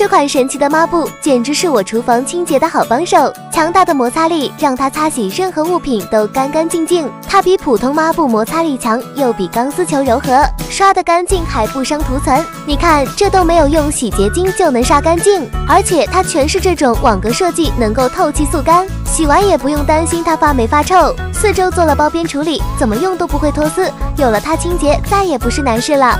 这款神奇的抹布简直是我厨房清洁的好帮手。强大的摩擦力让它擦洗任何物品都干干净净，它比普通抹布摩擦力强，又比钢丝球柔和，刷得干净还不伤涂层。你看这都没有用，洗洁精就能刷干净，而且它全是这种网格设计，能够透气速干，洗完也不用担心它发霉发臭。四周做了包边处理，怎么用都不会脱丝。有了它，清洁再也不是难事了。